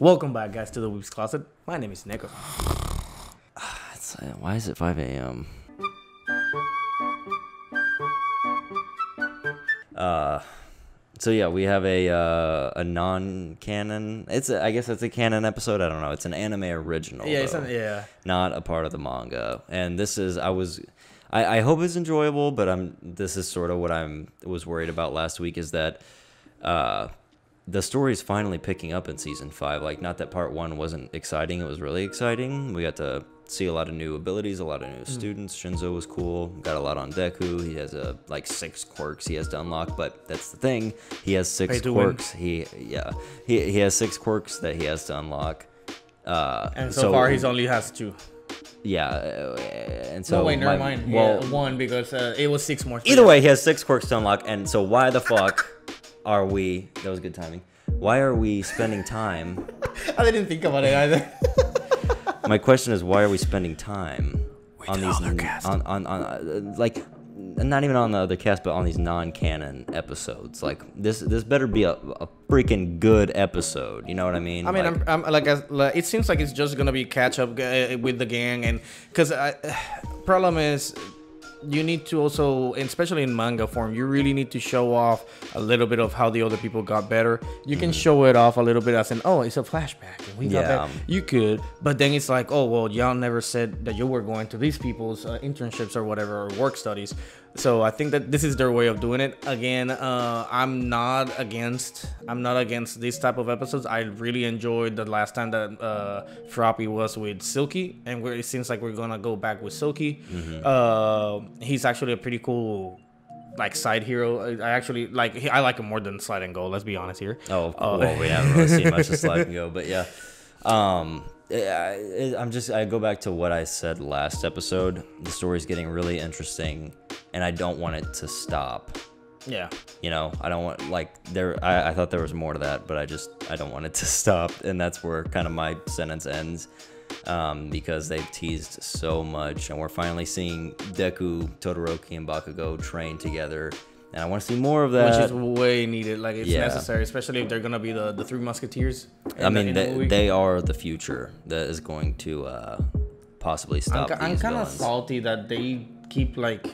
Welcome back, guys, to the Weebs Closet. My name is uh, why is it 5 a.m.? Uh, so yeah, we have a uh, a non-canon. It's a, I guess it's a canon episode. I don't know. It's an anime original. Yeah, it's though, not, yeah. not a part of the manga. And this is I was. I, I hope it's enjoyable, but I'm. This is sort of what I'm was worried about last week. Is that uh, the story's finally picking up in season five. Like, not that part one wasn't exciting; it was really exciting. We got to see a lot of new abilities, a lot of new students. Shinso was cool. Got a lot on Deku. He has a like six quirks he has to unlock, but that's the thing. He has six to win. quirks. He yeah, he he has six quirks that he has to unlock. Uh, And so, far, he's only has two. yeah, uh, and so So wait, never my- mind. Well, yeah, one because uh, it was six more. Either way, he has six quirks to unlock, and so why the fuck are we? That was good timing. Why are we spending time? I didn't think about it either. My question is, why are we spending time on these other n- cast. on on, on uh, like not even on the other cast, but on these non-canon episodes? Like this this better be a, a freaking good episode. You know what I mean? I mean, Like, I'm, I'm like, as- like, it seems like it's just gonna be catch up uh, with the gang, and because problem is, you need to also, especially in manga form, you really need to show off a little bit of how the other people got better. You can show it off a little bit as in, oh, it's a flashback, and we got Yeah. better. You could, but then it's like, oh, well, y'all never said that you were going to these people's uh, internships or whatever or work studies. So I think that this is their way of doing it. Again, uh, I'm not against. I'm not against these type of episodes. I really enjoyed the last time that uh, Froppy was with Selkie, and we're, it seems like we're gonna go back with Selkie. Uh, he's actually a pretty cool. Like side hero, I I actually like. I like him more than Slidin' Go. Let's be honest here. Oh, Uh, well, we haven't really seen much of Slidin' Go, but yeah. Um, I, I'm just, I go back to what I said last episode. The story's getting really interesting, and I don't want it to stop. Yeah. You know, I don't want, like, there, I, I thought there was more to that, but I just, I don't want it to stop. And that's where kind of my sentence ends. Um, because they've teased so much, and we're finally seeing Deku, Todoroki, and Bakugo train together, and I want to see more of that. which is way needed. Like it's yeah. necessary, especially if they're gonna be the, the three musketeers. I mean, the they, they are the future that is going to uh, possibly I'm, stop I'm kind of salty that they keep like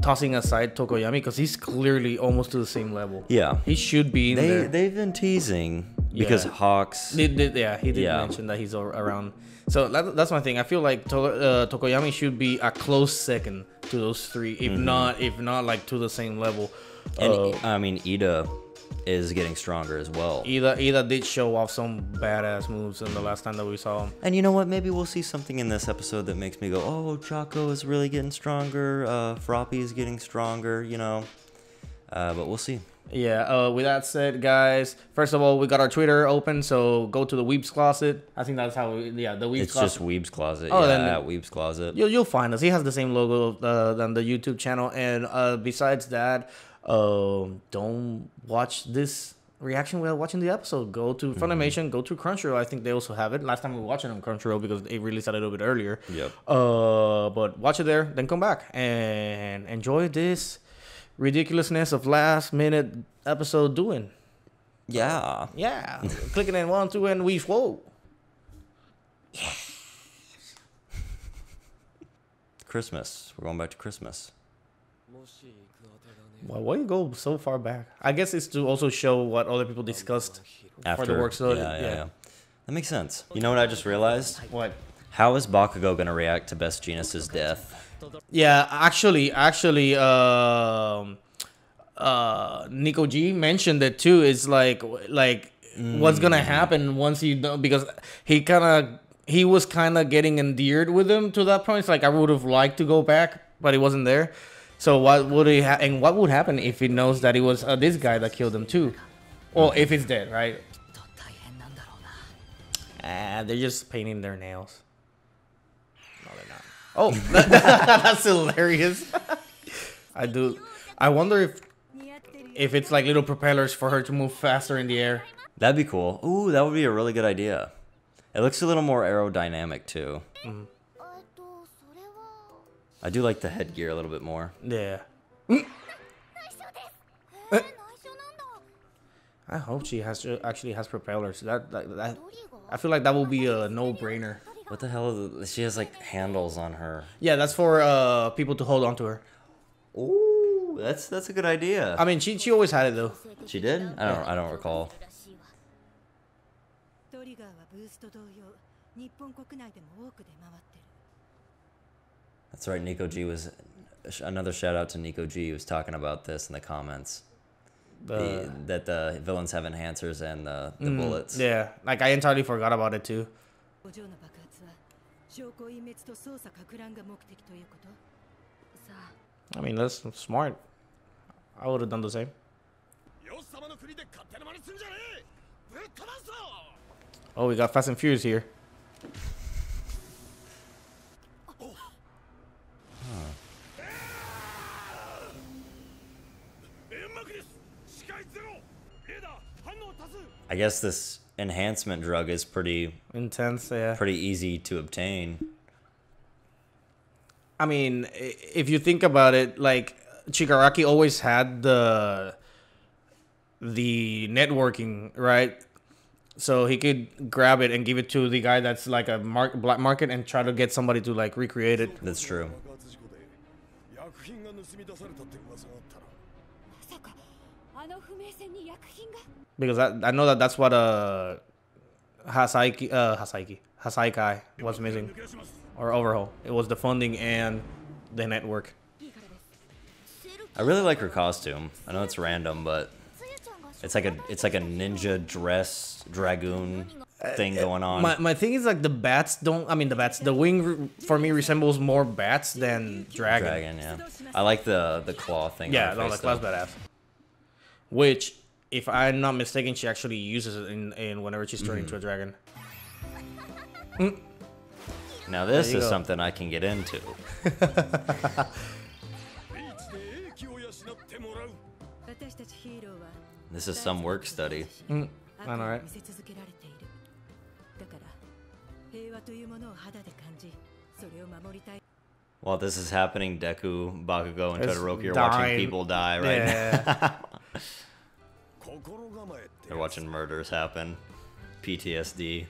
tossing aside Tokoyami because he's clearly almost to the same level. Yeah, He should be in they there. they've been teasing because Yeah. Hawks. Did- did- yeah, he did Yeah. mention that he's ar- around. So that, that's my thing. I feel like to, uh, Tokoyami should be a close second to those three, if not, if not like to the same level. and Uh, I mean, Iida is getting stronger as well. Iida, Iida did show off some badass moves in the last time that we saw him. And you know what? Maybe we'll see something in this episode that makes me go, "Oh, Chaco is really getting stronger. Uh, Froppy is getting stronger." You know, uh, but we'll see. Yeah, uh, with that said, guys, first of all, we got our Twitter open, so go to the Weebs Closet. I think that's how, we, yeah, the Weeps It's Closet. just Weeb's Closet. Oh, yeah, then- at Weeb's Closet. You'll, you'll find us. He has the same logo uh, than the YouTube channel. And uh, besides that, um, don't watch this reaction while watching the episode. Go to Mm-hmm. Funimation, go to Crunchyroll. I think they also have it. Last time we were watching on Crunchyroll because they released it a little bit earlier. Yep. Uh, but watch it there, then come back and enjoy this ridiculousness of last minute episode doing. Yeah. Yeah, clicking in one, two, and we whoa. Christmas. We're going back to Christmas. Why, why you go so far back? I guess it's to also show what other people discussed After the work. So yeah, yeah, yeah. That makes sense. You know what I just realized? What? How is Bakugo gonna react to Best Jeanist's death? Yeah, actually, actually, um, uh, Nico G mentioned it too. It's like, like, what's gonna happen once you know? Because he kind of, he was kind of getting endeared with him to that point. It's like I would have liked to go back, but he wasn't there. So what would he ha- and what would happen if he knows that it was uh, this guy that killed him too? Well, if he's dead, right? Ah, they're just painting their nails. No, they're. Oh, that's hilarious. I do. I wonder if if it's like little propellers for her to move faster in the air. That'd be cool. Ooh, that would be a really good idea. It looks a little more aerodynamic too. Mm-hmm. I do like the headgear a little bit more. Yeah. I hope she has actually has propellers. That, that, that I feel like that will be a no-brainer. What the hell? Is it? She has like handles on her. Yeah, that's for uh people to hold on to her. Ooh, that's that's a good idea. I mean, she she always had it though. She did? I don't I don't recall. トリガーはブースト同様日本国内でも多く出回ってる That's right. Nico G was another shout out to Nico G. He was talking about this in the comments. The, The, that the villains have enhancers and the, the Mm, bullets. Yeah, like I entirely forgot about it too. 工場の爆発は 証拠隠滅と捜査攪乱が目的ということさあ I mean, that's smart. I would have done the same. よっ様の国で勝手な真似すんじゃねえぶっ飛ばすぞ Oh, we got Fast and Furious here. 煙幕です視界ゼロレーダー反応多数 I guess this enhancement drug is pretty Intense, yeah. pretty easy to obtain. I mean, if you think about it, like Shigaraki always had the the networking, right? So he could grab it and give it to the guy that's like a mark, black market and try to get somebody to like recreate it. That's true. Because I, I know that that's what uh, Hasaiki, uh, Hasaiki, Hassaikai was missing, or overhaul. It was the funding and the network. I really like her costume. I know it's random, but it's like a it's like a ninja dress dragoon thing uh, going on. My, my thing is like the bats don't. I mean the bats. The wing for me resembles more bats than dragon. Dragon, yeah. I like the the claw thing. Yeah, no, the claw's badass which, if I'm not mistaken, she actually uses it in, in whenever she's turning mm-hmm. mm. into a dragon. Mm. Now this is go. something I can get into. this is some work study. Mm. Alright. While this is happening, Deku, Bakugo, and Todoroki are watching people die right yeah. now. They're watching murders happen. PTSD.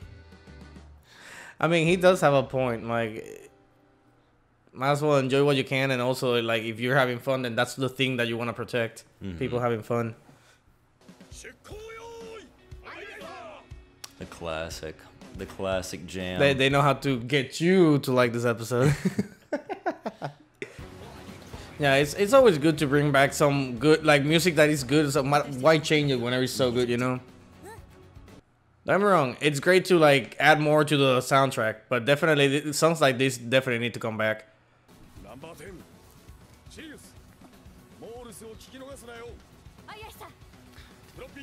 I mean, he does have a point. Like, might as well enjoy what you can, and also like if you're having fun, then that's the thing that you want to protect. Mm -hmm. People having fun. The classic, the classic jam. They they know how to get you to like this episode. Yeah, it's it's always good to bring back some good like music that is good. So why change it whenever it's so good, you know? Don't me wrong, it's great to like add more to the soundtrack, but definitely songs like this definitely need to come back.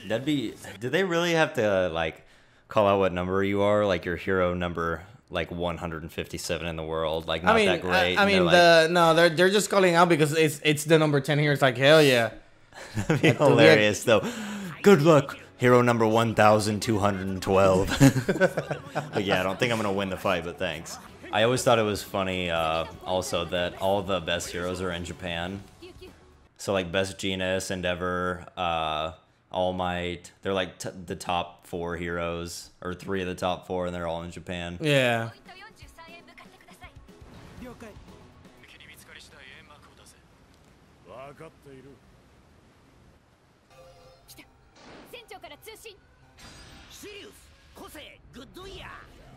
That'd be. Do they really have to like call out what number you are, like your hero number? Like 157 in the world. Like not I mean, that great. I, I mean, like, the no, they're they're just calling out because it's it's the number ten here. It's like hell yeah. That'd be hilarious though. Good luck, hero number 1212. but yeah, I don't think I'm gonna win the fight, but thanks. I always thought it was funny, uh, also that all the best heroes are in Japan. So like best Jeanist, Endeavor, uh, all Might. They're like the top four heroes, or three of the top four, and they're all in Japan. Yeah.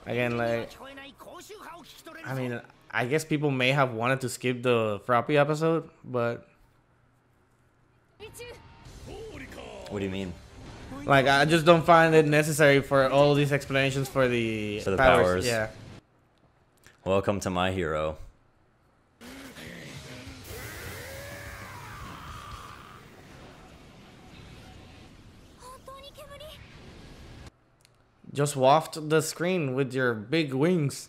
Again, like, I mean, I guess people may have wanted to skip the Froppy episode, but. What do you mean? Like, I just don't find it necessary for all these explanations for the, for the powers. powers. Yeah. Welcome to my hero. Just waft the screen with your big wings.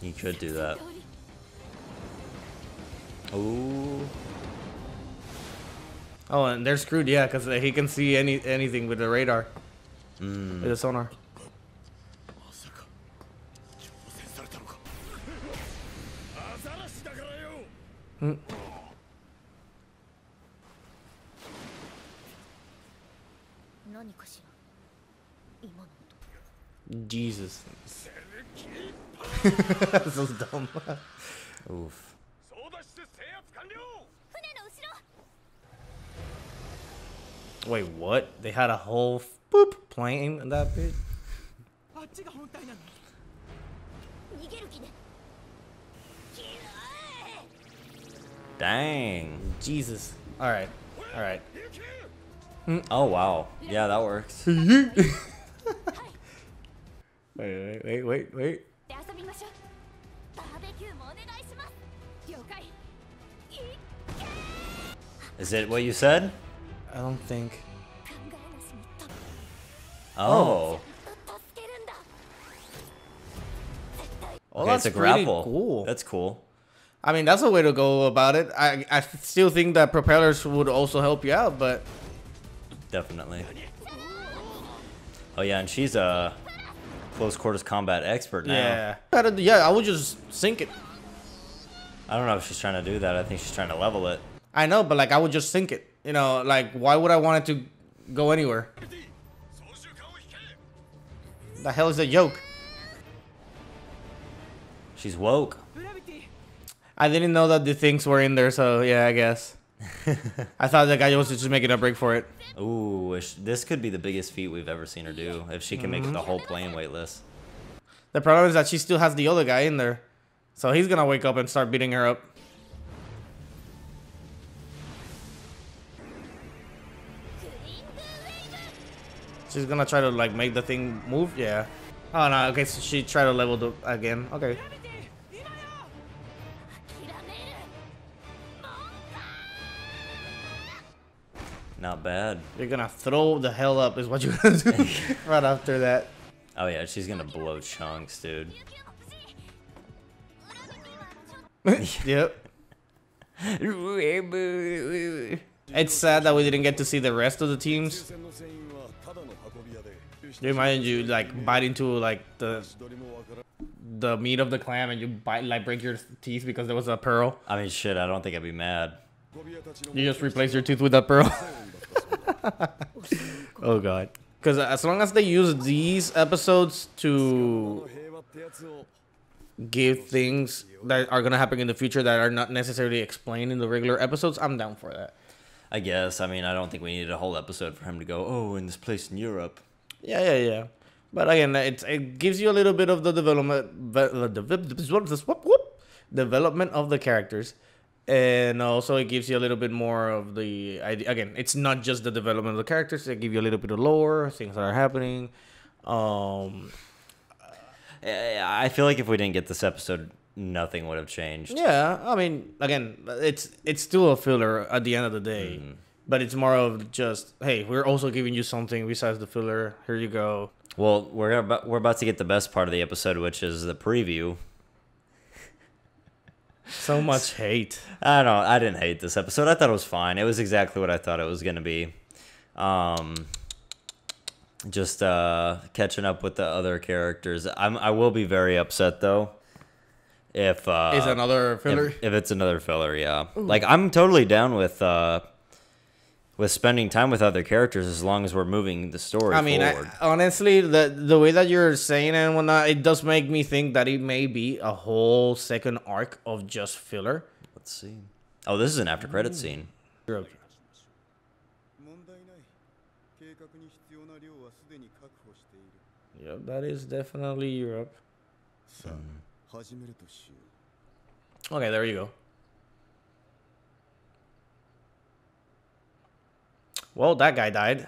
You could do that. Ooh. Oh, and they're screwed, yeah, because he can see any anything with the radar, mm. with the sonar. Mm. Jesus. so dumb. Oof. Wait, what? They had a whole boop plane in that bitch. Dang. Jesus. All right. All right. Hmm, oh wow. Yeah, that works. wait, wait, wait, wait, wait. Is it what you said? I don't think. Oh. Oh, okay, that's a grapple. Cool. That's cool. I mean, that's a way to go about it. I I still think that propellers would also help you out, but definitely. Oh yeah, and she's a close quarters combat expert now. Yeah. Yeah, I would just sink it. I don't know if she's trying to do that. I think she's trying to level it. I know, but like I would just sink it. You know, like, why would I want it to go anywhere? The hell is a yoke? She's woke. I didn't know that the things were in there, so yeah, I guess. I thought that guy was just making a break for it. Ooh, this could be the biggest feat we've ever seen her do, if she can mm -hmm. make mm-hmm. the whole plane weightless. The problem is that she still has the other guy in there. So he's gonna wake up and start beating her up. She's gonna try to like make the thing move. Yeah. Oh no. Okay, so she tried to level up again. Okay. Not bad. You're gonna throw the hell up is what you're gonna do right after that. Oh yeah, she's gonna blow chunks, dude. yep. it's sad that we didn't get to see the rest of the teams they you like bite into like the the meat of the clam and you bite like break your teeth because there was a pearl. I mean, shit. I don't think I'd be mad. You just replace your tooth with that pearl. oh god. Because as long as they use these episodes to give things that are gonna happen in the future that are not necessarily explained in the regular episodes, I'm down for that. I guess. I mean, I don't think we needed a whole episode for him to go, oh, in this place in Europe. Yeah, yeah, yeah. But again, uh, it's it gives you a little bit of the development, ve- uh, the dev- whoop, whoop, development of the characters, and also it gives you a little bit more of the idea. Again, it's not just the development of the characters; they give you a little bit of lore, things that are happening. Um, I feel like if we didn't get this episode, nothing would have changed. yeah, I mean, again, it's it's still a filler at the end of the day. Mm-hmm. But it's more of just, hey, we're also giving you something besides the filler. Here you go. Well, we're about, we're about to get the best part of the episode, which is the preview. So much hate. I don't. I didn't hate this episode. I thought it was fine. It was exactly what I thought it was gonna be. Um, just uh, catching up with the other characters. I'm. I will be very upset though. If uh, Is another filler? If, if it's another filler, yeah. Like I'm totally down with uh, with spending time with other characters as long as we're moving the story. I mean, I, honestly, the the way that you're saying and whatnot, it does make me think that it may be a whole second arc of just filler. Let's see. Oh, this is an after credit scene. Yep, that is definitely Europe. Mm. Okay, there you go. Well, that guy died.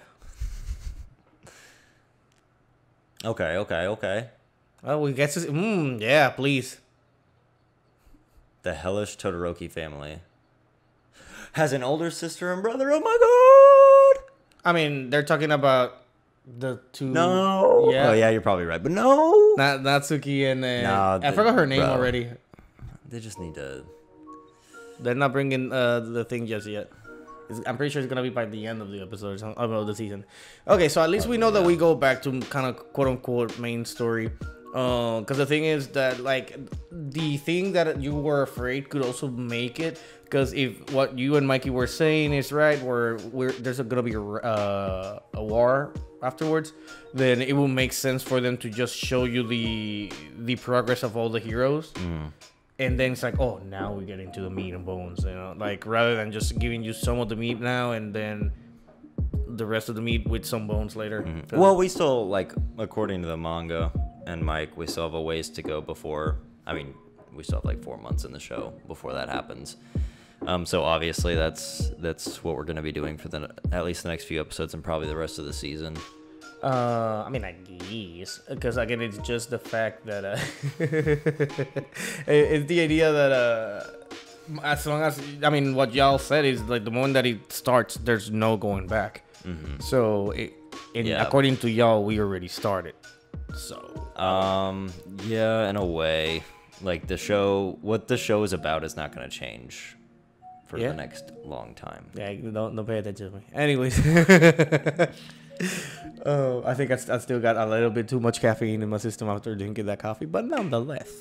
Okay, okay, okay. Oh, we get to. See, mm, yeah, please. The hellish Todoroki family has an older sister and brother. Oh my god! I mean, they're talking about the two. No. Yeah. Oh yeah, you're probably right, but no. Not Natsuki and uh, No, I the- forgot her name bro. already. They just need to. They're not bringing uh, the thing just yet. I'm pretty sure it's gonna be by the end of the episode, or of the season. Okay, so at least we know that we go back to kind of quote unquote main story. Because the thing is that like the thing that you were afraid could also make it Because if what you and Mikey were saying is right, where we're, there's gonna be a, uh, a war afterwards, then it will make sense for them to just show you the the progress of all the heroes, and then it's like, oh, now we get into the meat and bones, you know, like rather than just giving you some of the meat now and then the rest of the meat with some bones later. 'Cause- Well, we still like according to the manga and Mike, we still have a ways to go before. I mean, we still have like four months in the show before that happens. Um, so obviously that's that's what we're gonna be doing for the at least the next few episodes and probably the rest of the season. Uh, I mean, I guess because again, it's just the fact that uh, it's the idea that uh, as long as I mean, what y'all said is like the moment that it starts, there's no going back. So, it, Yeah. according to y'all, we already started. So, Um, yeah, in a way, like the show, what the show is about is not gonna change for Yeah. the next long time. yeah, don't don't pay attention to me. Anyways, oh, I think I, st- I still got a little bit too much caffeine in my system after drinking that coffee, but nonetheless.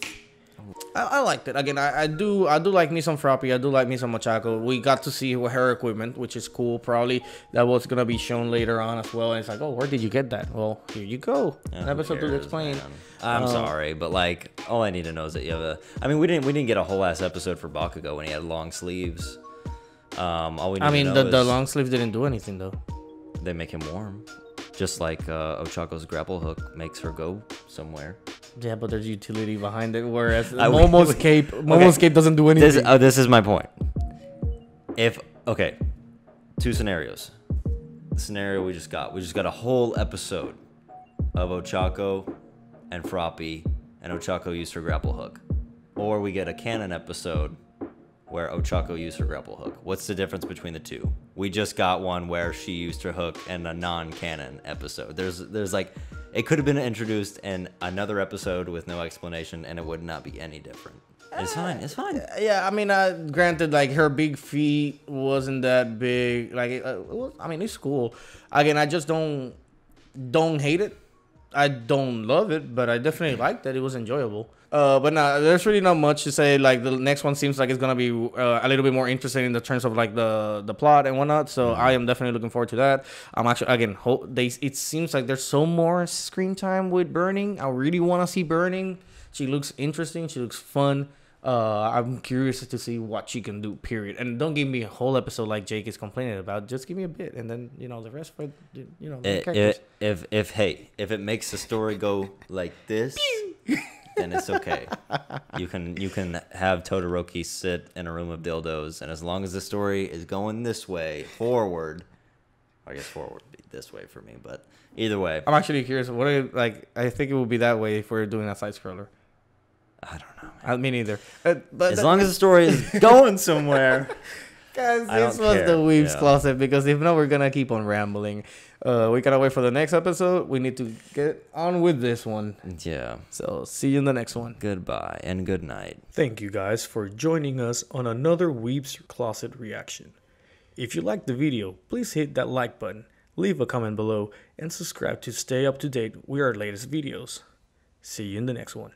I, I liked it. Again, I, I do I do like me some Froppy. I do like me some Ochako. We got to see her equipment, which is cool. Probably that was gonna be shown later on as well. And it's like, oh, where did you get that? Well, here you go. Yeah, An episode to cares, explain. man? I'm Um, sorry, but like all I need to know is that you have a. I mean, we didn't we didn't get a whole ass episode for Bakugo when he had long sleeves. Um, all we need I mean, to the, know the is long sleeve didn't do anything though. They make him warm, just like uh, Ochako's grapple hook makes her go somewhere. Yeah, but there's utility behind it. Whereas I- Momo's we- cape, Momo's cape doesn't do anything. This uh, this is my point. If okay, two scenarios. The scenario we just got, we just got a whole episode of Ochako and Froppy, and Ochako used her grapple hook, or we get a canon episode where Ochako used her grapple hook. What's the difference between the two? We just got one where she used her hook in a non-canon episode. There's there's like it could have been introduced in another episode with no explanation, and it would not be any different. It's fine. It's fine. yeah, I mean, uh, granted, like her big feet wasn't that big. Like, it, uh, it was, I mean, it's cool. Again, I just don't don't hate it. I don't love it, but I definitely liked it. It was enjoyable. Uh, but no, there's really not much to say. Like the next one seems like it's gonna be uh, a little bit more interesting in the terms of like the the plot and whatnot. So I am definitely looking forward to that. I'm actually again, ho- they it seems like there's so more screen time with Burnin. I really want to see Burnin. She looks interesting. She looks fun. Uh, I'm curious to see what she can do. Period. And don't give me a whole episode like Jake is complaining about. Just give me a bit, and then you know the rest for you know It, it, if if hey if it makes the story go like this then it's okay you can you can have todoroki sit in a room of dildos and as long as the story is going this way forward i guess forward would be this way for me but either way I'm actually curious. What are, like I think it would be that way if we're doing a side scroller. i don't know I mean, either. Uh, but as long as the story is going somewhere guys, I this don't was care, the Weeb's yeah. closet because if not, we're gonna keep on rambling. Uh, we gotta wait for the next episode. We need to get on with this one. yeah So see you in the next one. goodbye and good night Thank you guys for joining us on another Weebs Closet reaction. If you liked the video, please hit that like button, leave a comment below, and subscribe to stay up to date with our latest videos. See you in the next one.